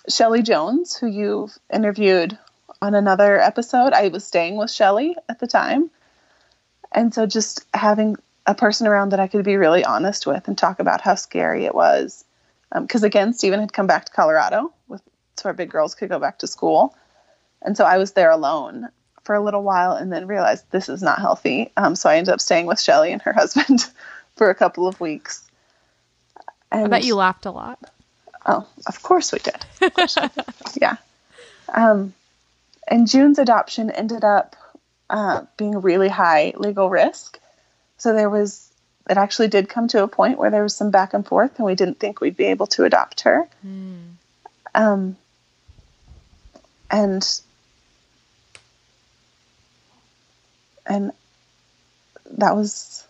Speaker 2: Shelly Jones, who you've interviewed on another episode, I was staying with Shelly at the time. And so just having a person around that I could be really honest with and talk about how scary it was. Because um, again, Stephen had come back to Colorado with so our big girls could go back to school. And so I was there alone for a little while and then realized this is not healthy. Um, so I ended up staying with Shelly and her <laughs> husband for a couple of weeks.
Speaker 1: And, I bet you laughed a lot.
Speaker 2: Oh, of course we did. Course we did. <laughs> yeah. Um, and June's adoption ended up uh, being really high legal risk. So there was, it actually did come to a point where there was some back and forth, and we didn't think we'd be able to adopt her. Mm. Um, and and that was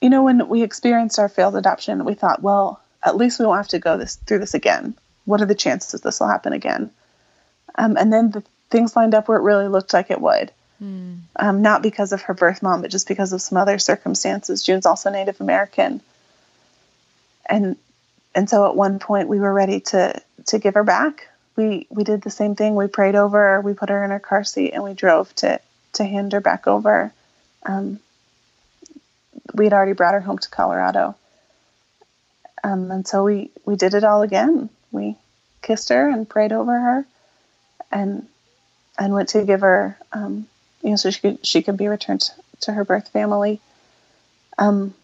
Speaker 2: you know when we experienced our failed adoption we thought well at least we won't have to go this through this again what are the chances this will happen again um, and then the things lined up where it really looked like it would mm. um, not because of her birth mom but just because of some other circumstances june's also native american and and so at one point we were ready to to give her back we we did the same thing. We prayed over her. We put her in her car seat and we drove to to hand her back over. Um, we had already brought her home to Colorado, um, and so we we did it all again. We kissed her and prayed over her, and and went to give her, um, you know, so she could she could be returned to her birth family. Um,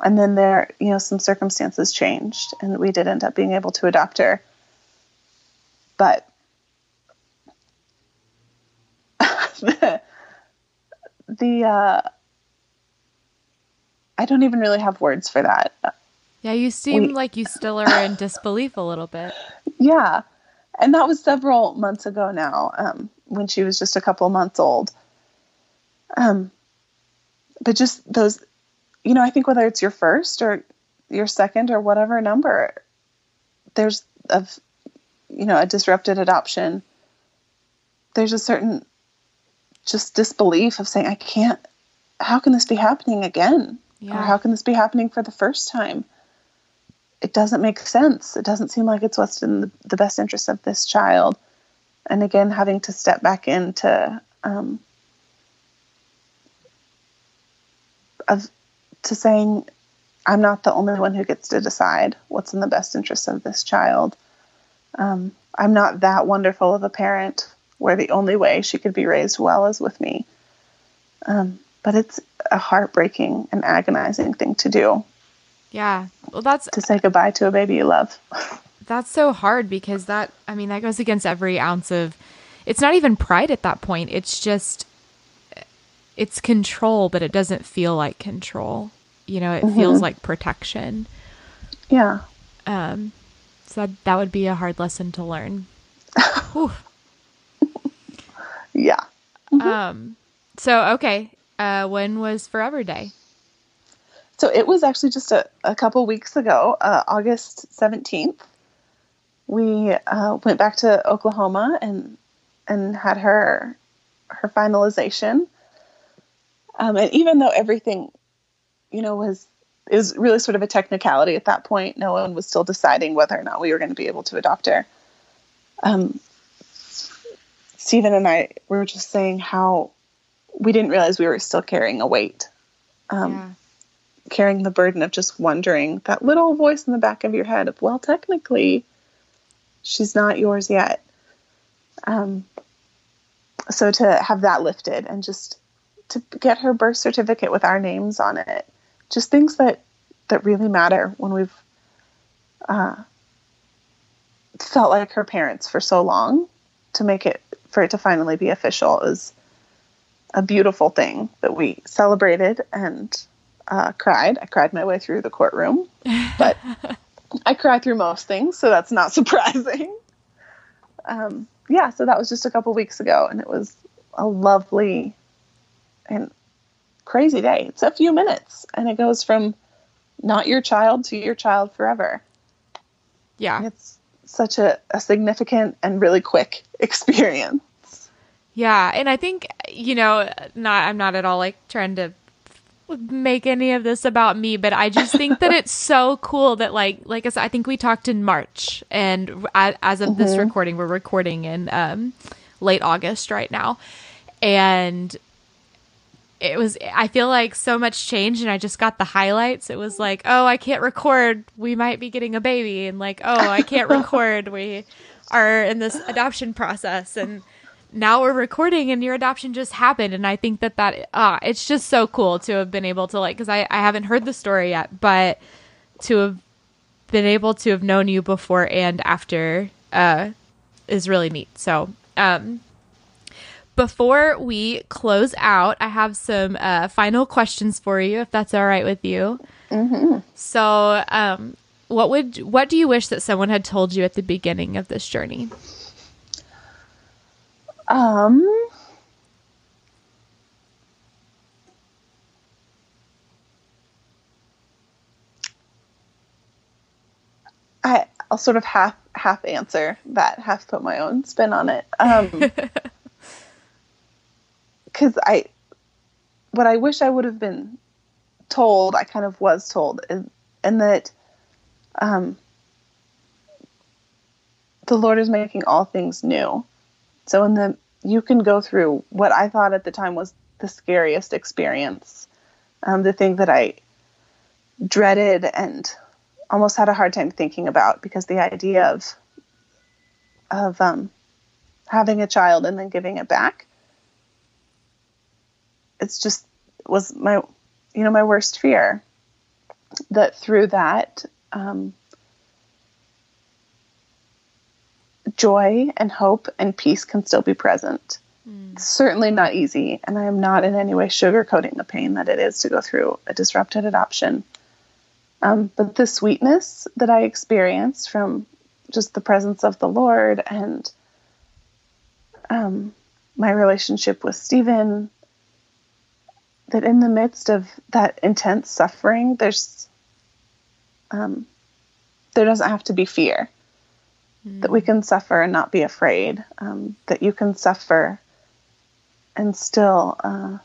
Speaker 2: and then there, you know, some circumstances changed, and we did end up being able to adopt her but the, <laughs> the uh, I don't even really have words for that.
Speaker 1: Yeah, you seem we, like you still are in disbelief a little bit. <laughs>
Speaker 2: Yeah, and that was several months ago now, um, when she was just a couple months old. Um, but just those, you know, I think whether it's your first or your second or whatever number, there's of you know, a disrupted adoption, there's a certain just disbelief of saying, I can't, how can this be happening again? Yeah. Or how can this be happening for the first time? It doesn't make sense. It doesn't seem like it's what's in the, the best interest of this child. And again, having to step back into, um, of, to saying, I'm not the only one who gets to decide what's in the best interest of this child. Um, I'm not that wonderful of a parent where the only way she could be raised well is with me. Um, but it's a heartbreaking and agonizing thing to do.
Speaker 1: Yeah. Well, that's
Speaker 2: to say goodbye to a baby you love. <laughs>
Speaker 1: that's so hard because that, I mean, that goes against every ounce of, it's not even pride at that point. It's just, it's control, but it doesn't feel like control. You know, it mm-hmm. feels like protection.
Speaker 2: Yeah.
Speaker 1: Um, so that, that would be a hard lesson to learn. <laughs>
Speaker 2: yeah.
Speaker 1: Mm-hmm. Um, so, okay. Uh, when was Forever Day?
Speaker 2: So it was actually just a, a couple weeks ago, uh, August 17th. We uh, went back to Oklahoma and and had her her finalization. Um, and even though everything, you know, was is really sort of a technicality at that point, no one was still deciding whether or not we were going to be able to adopt her. Um, Stephen and I were just saying how we didn't realize we were still carrying a weight. Um, yeah. Carrying the burden of just wondering that little voice in the back of your head of, well, technically, she's not yours yet. Um, so to have that lifted and just to get her birth certificate with our names on it, just things that that really matter when we've uh, felt like her parents for so long, to make it for it to finally be official is a beautiful thing that we celebrated and uh, cried. I cried my way through the courtroom, but <laughs> I cry through most things, so that's not <laughs> surprising. Um, yeah, so that was just a couple weeks ago, and it was a lovely and crazy day. It's a few minutes, and it goes from not your child to your child forever.
Speaker 1: Yeah.
Speaker 2: It's such a, a significant and really quick <laughs> experience.
Speaker 1: Yeah, and I think you know, not I'm not at all like trying to make any of this about me, but I just think that <laughs> it's so cool that like like I said, I think we talked in March, and as of mm-hmm. this recording, we're recording in um, late August right now, and it was I feel like so much change, and I just got the highlights. It was like, oh, I can't record, we might be getting a baby, and like, oh, I can't <laughs> record, we are in this adoption process, and now we're recording and your adoption just happened. And i think that that uh, it's just so cool to have been able to like because I, I haven't heard the story yet but to have been able to have known you before and after uh, is really neat. So um, before we close out i have some uh, final questions for you if that's all right with you
Speaker 2: mm-hmm.
Speaker 1: so um, what would what do you wish that someone had told you at the beginning of this journey
Speaker 2: um, I I'll sort of half half answer that, half put my own spin on it. Um, <laughs> because I, what I wish I would have been told, I kind of was told, and, and that, um, the Lord is making all things new. So in the you can go through what I thought at the time was the scariest experience, um, the thing that I dreaded and almost had a hard time thinking about because the idea of of um, having a child and then giving it back it's just was my you know my worst fear that through that um, joy and hope and peace can still be present. Mm. Certainly not easy, and I am not in any way sugarcoating the pain that it is to go through a disrupted adoption. Um, but the sweetness that I experienced from just the presence of the Lord and um, my relationship with Stephen, that in the midst of that intense suffering, there's um, there doesn't have to be fear that we can suffer and not be afraid, um, that you can suffer and still uh,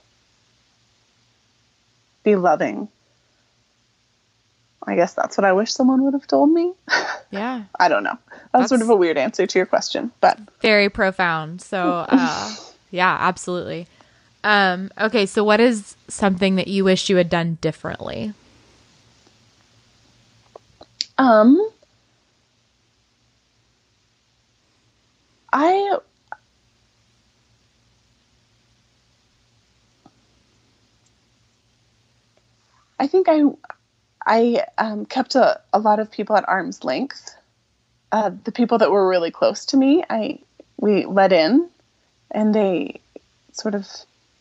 Speaker 2: be loving. I guess that's what I wish someone would have told me. <laughs>
Speaker 1: Yeah.
Speaker 2: I don't know. That's, that's, sort of a weird answer to your question, but
Speaker 1: very profound. So, uh, <laughs> yeah, absolutely. Um, okay, so what is something that you wish you had done differently?
Speaker 2: Um, I I think I I um, kept a, a lot of people at arm's length. Uh, the people that were really close to me, I we let in, and they sort of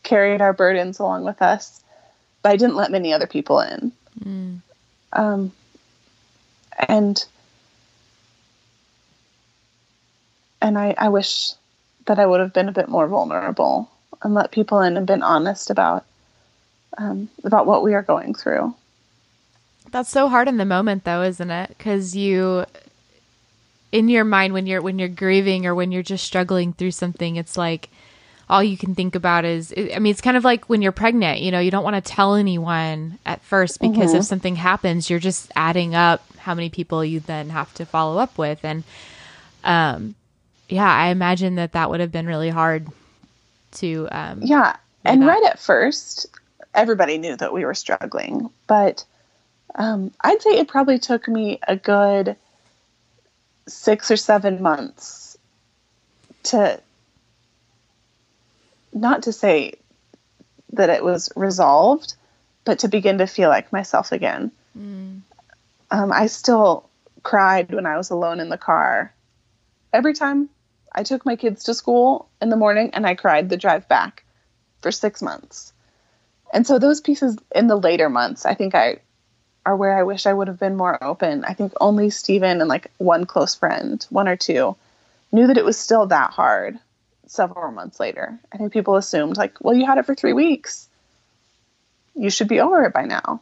Speaker 2: carried our burdens along with us, but I didn't let many other people in. Mm. Um, and and I, I wish that I would have been a bit more vulnerable and let people in and been honest about um, about what we are going through.
Speaker 1: That's so hard in the moment, though, isn't it? Because you, in your mind, when you're when you're grieving or when you're just struggling through something, it's like all you can think about is i mean it's kind of like when you're pregnant you know you don't want to tell anyone at first because mm-hmm. if something happens you're just adding up how many people you then have to follow up with and um yeah i imagine that that would have been really hard to um
Speaker 2: yeah and right at first everybody knew that we were struggling but um i'd say it probably took me a good six or seven months to not to say that it was resolved, but to begin to feel like myself again. Mm. Um, I still cried when I was alone in the car. Every time I took my kids to school in the morning, and I cried the drive back for six months. And so those pieces in the later months, I think I are where I wish I would have been more open. I think only Stephen and like one close friend, one or two, knew that it was still that hard several months later. I think people assumed, like, well, you had it for three weeks. You should be over it by now.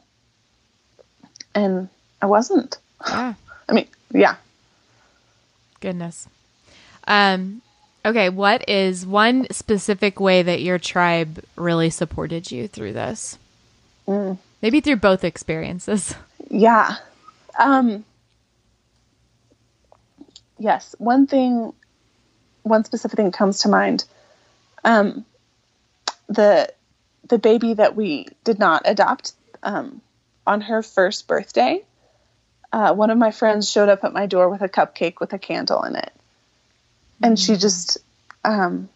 Speaker 2: And I wasn't. Yeah. <laughs> I mean, yeah.
Speaker 1: Goodness. Um, okay, what is one specific way that your tribe really supported you through this? Mm. Maybe through both experiences. <laughs>
Speaker 2: Yeah. Um, yes. One thing one specific thing comes to mind. Um, the the baby that we did not adopt um, on her first birthday, uh, one of my friends showed up at my door with a cupcake with a candle in it, and she mm. just, um,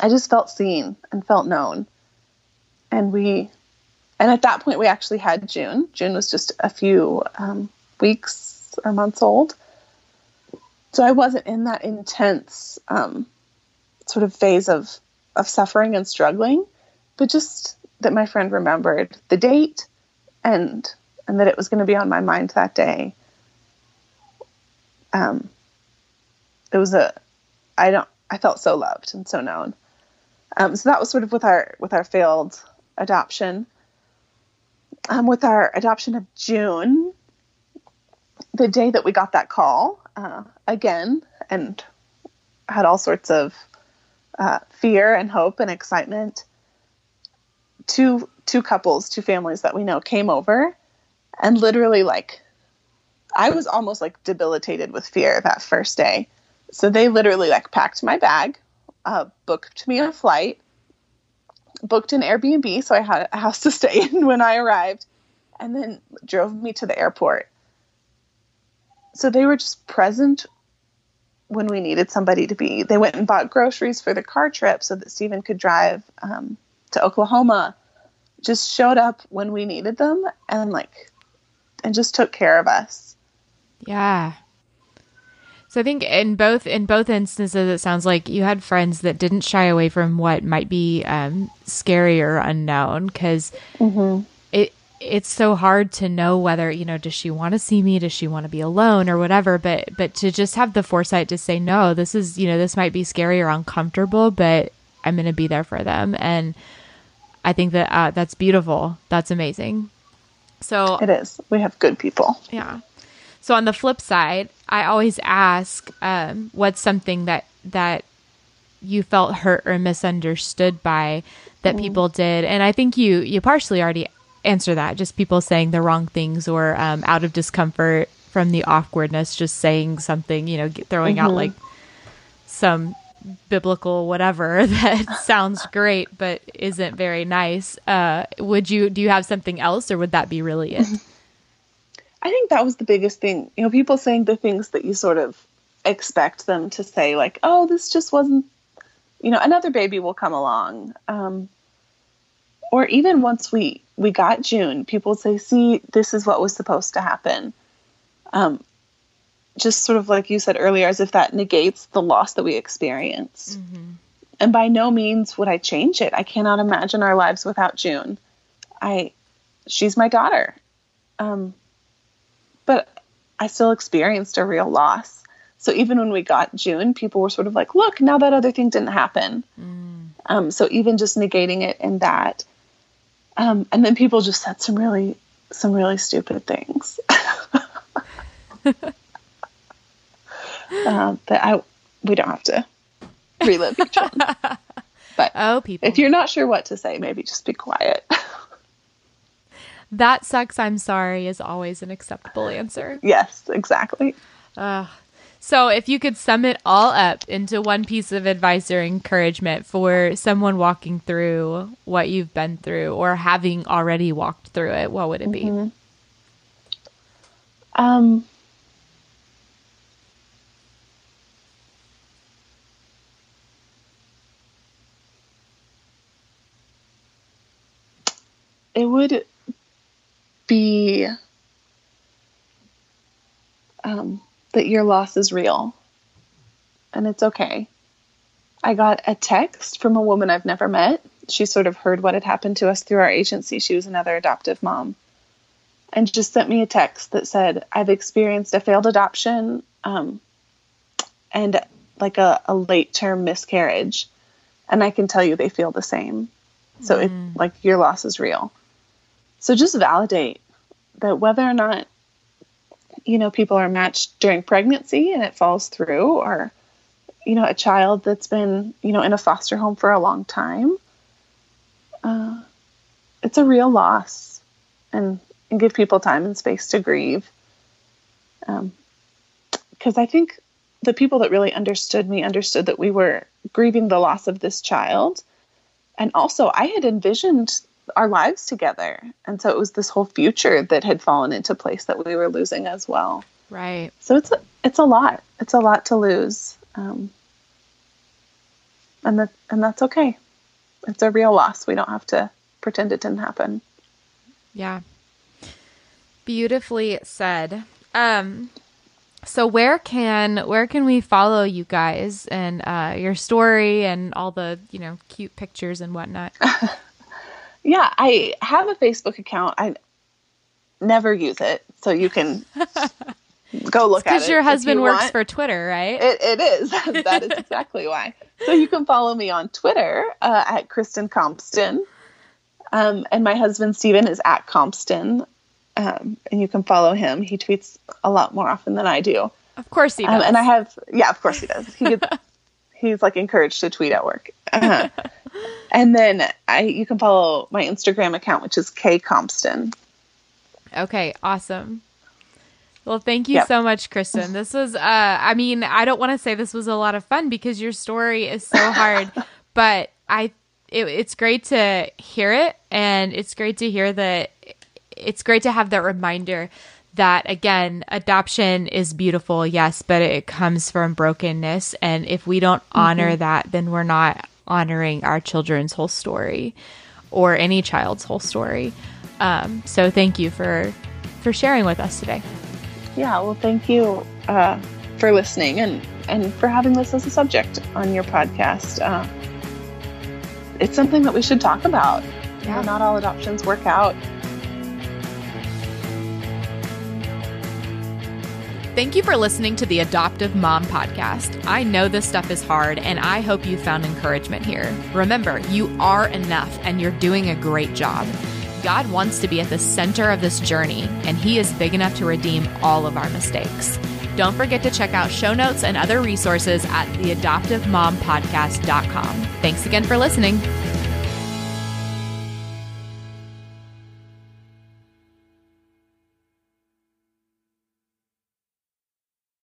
Speaker 2: I just felt seen and felt known, and we, and at that point we actually had June. June was just a few um, weeks or months old, so I wasn't in that intense um, sort of phase of of suffering and struggling, but just that my friend remembered the date and and that it was going to be on my mind that day. Um, it was a I don't I felt so loved and so known. Um, so that was sort of with our with our failed adoption. Um, with our adoption of June, the day that we got that call, uh, again and had all sorts of uh, fear and hope and excitement. Two two couples, two families that we know came over, and literally like, I was almost like debilitated with fear that first day. So they literally like packed my bag, uh, booked me a flight, booked an Airbnb, so I had a house to stay in <laughs> when I arrived, and then drove me to the airport so they were just present when we needed somebody to be. They went and bought groceries for the car trip so that Stephen could drive um, to Oklahoma. Just showed up when we needed them and like, and just took care of us.
Speaker 1: Yeah. So I think in both in both instances, it sounds like you had friends that didn't shy away from what might be um, scary or unknown because mm-hmm. it it's so hard to know whether you know does she want to see me? Does she want to be alone or whatever? But but to just have the foresight to say no this is you know this might be scary or uncomfortable but i'm going to be there for them. And i think that uh, that's beautiful. That's amazing. So
Speaker 2: it is. We have good people.
Speaker 1: Yeah. So on the flip side i always ask um, what's something that that you felt hurt or misunderstood by that mm. people did? And i think you you partially already answer that. Just people saying the wrong things or um, out of discomfort from the awkwardness, just saying something, you know, throwing mm-hmm. out like some biblical whatever <laughs> that sounds great but isn't very nice. Uh, would you do you have something else or would that be really it? <laughs>
Speaker 2: I think that was the biggest thing. You know, people saying the things that you sort of expect them to say, like, "Oh, this just wasn't." You know, another baby will come along. Um, or even once we we got June, people say, "See, this is what was supposed to happen." Um, just sort of like you said earlier, as if that negates the loss that we experience. Mm-hmm. and by no means would I change it. I cannot imagine our lives without June. I, she's my daughter. Um, but I still experienced a real loss. So even when we got June, people were sort of like, look, now that other thing didn't happen. Mm. Um, so even just negating it in that. Um, and then people just said some really, some really stupid things. <laughs> uh, that I, we don't have to relive each one. <laughs> But
Speaker 1: oh, people.
Speaker 2: if you're not sure what to say, maybe just be quiet. <laughs>
Speaker 1: that sucks. I'm sorry is always an acceptable answer.
Speaker 2: Yes, exactly.
Speaker 1: Uh, so, if you could sum it all up into one piece of advice or encouragement for someone walking through what you've been through or having already walked through it, what would it be? Mm-hmm.
Speaker 2: Um, it would be um, that your loss is real and it's okay. I got a text from a woman I've never met. She sort of heard what had happened to us through our agency. She was another adoptive mom. And just sent me a text that said, I've experienced a failed adoption um, and like a, a late term miscarriage. And I can tell you they feel the same. So mm. it like your loss is real. So just validate that whether or not you know people are matched during pregnancy and it falls through or you know a child that's been you know in a foster home for a long time uh, it's a real loss and and give people time and space to grieve. Because um, i think the people that really understood me understood that we were grieving the loss of this child. And also i had envisioned our lives together. And so it was this whole future that had fallen into place that we were losing as well.
Speaker 1: Right.
Speaker 2: So it's a, it's a lot. It's a lot to lose. Um, and that and that's okay. It's a real loss. We don't have to pretend it didn't happen.
Speaker 1: Yeah. Beautifully said. Um so where can where can we follow you guys and uh, your story and all the you know cute pictures and whatnot? <laughs>
Speaker 2: Yeah, I have a Facebook account. I never use it, so you can <laughs> go look at it.
Speaker 1: Because your husband you works want. for Twitter, right?
Speaker 2: It, it is. <laughs> that is exactly why. So you can follow me on Twitter uh, at Kristen Compston. Um, and my husband Stephen is at Compston. Um, and you can follow him. He tweets a lot more often than I do.
Speaker 1: Of course he does. Um,
Speaker 2: and I have, yeah, of course he does. He gets, <laughs> he's like encouraged to tweet at work. Uh-huh. And then I you can follow my Instagram account, which is K Compston.
Speaker 1: Okay, awesome. Well, thank you yep. so much, Kristen. This was, uh, I mean, I don't want to say this was a lot of fun because your story is so hard, <laughs> but I, it, it's great to hear it. And it's great to hear that it's great to have that reminder that again, adoption is beautiful, yes, but it comes from brokenness. And if we don't honor mm-hmm. that, then we're not honoring our children's whole story or any child's whole story. Um, so thank you for for sharing with us today.
Speaker 2: Yeah, well, thank you uh, for listening and and for having this as a subject on your podcast. Uh, it's something that we should talk about. Yeah, not all adoptions work out.
Speaker 1: Thank you for listening to the Adoptive Mom Podcast. I know this stuff is hard, and I hope you found encouragement here. Remember, you are enough and you're doing a great job. God wants to be at the center of this journey, and He is big enough to redeem all of our mistakes. Don't forget to check out show notes and other resources at theadoptivemompodcast.com. Thanks again for listening.